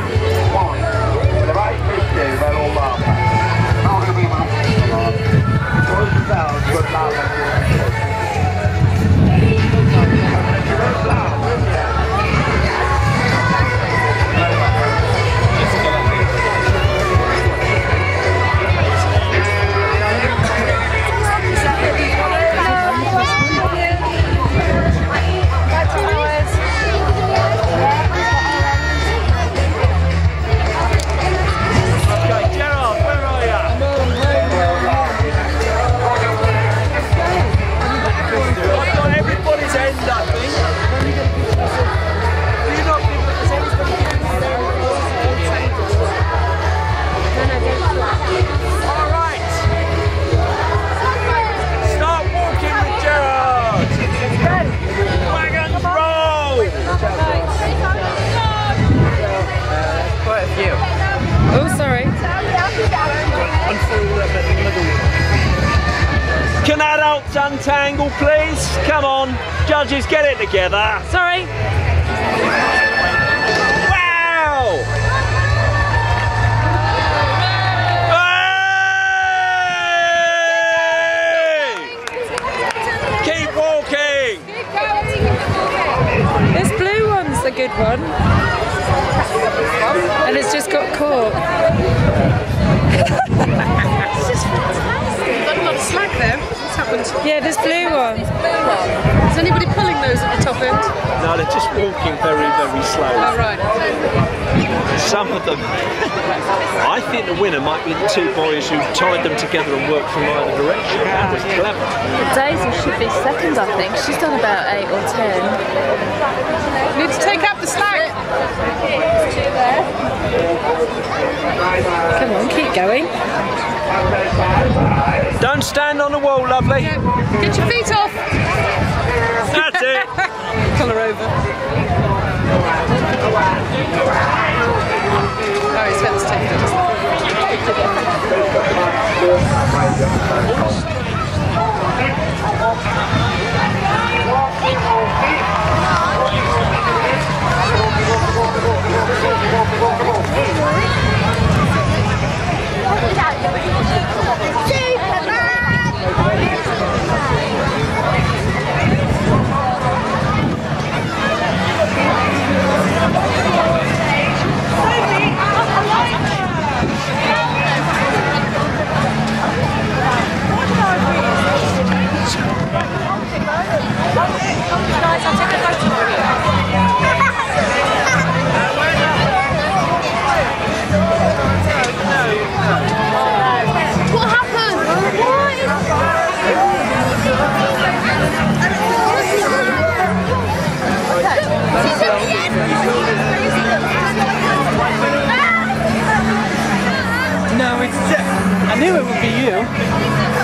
Okay, untangle, please? Come on, judges, get it together. Sorry. Wow! Hey! Keep walking! This blue one's the good one. And it's just got caught. Very, very Oh, right. Some of them. I think the winner might be the two boys who tied them together and worked from either direction. That was clever. Daisy should be second, I think. She's done about eight or ten. Need to take up the slack. Come on, keep going. Don't stand on the wall, lovely. Get your feet off. That's it. together. Knew it would be you.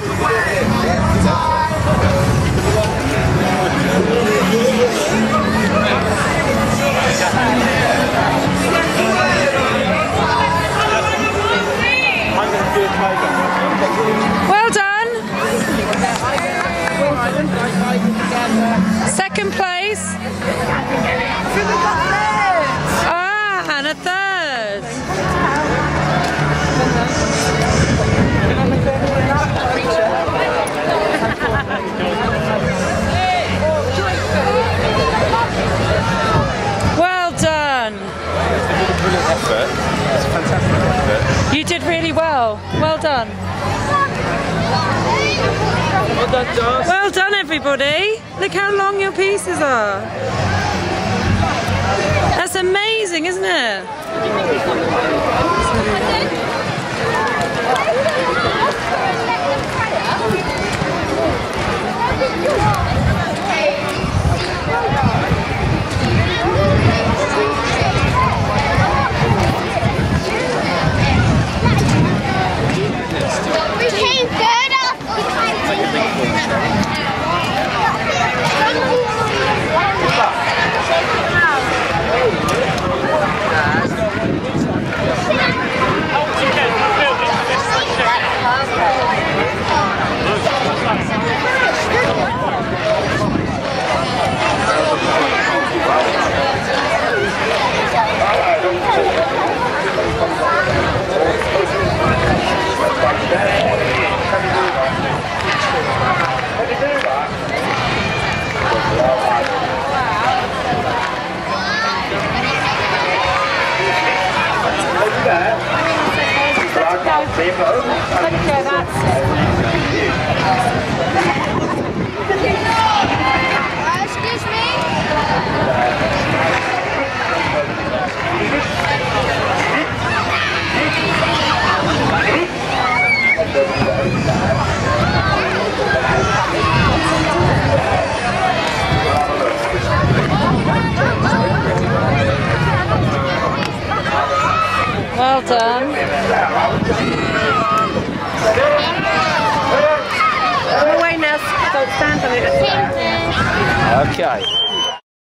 Done. You did really well. Well done. Well done, Well done, everybody. Look how long your pieces are. That's amazing, isn't it? Okay, that's. Uh, excuse me? Well done. Away now. Don't stand on it. Okay.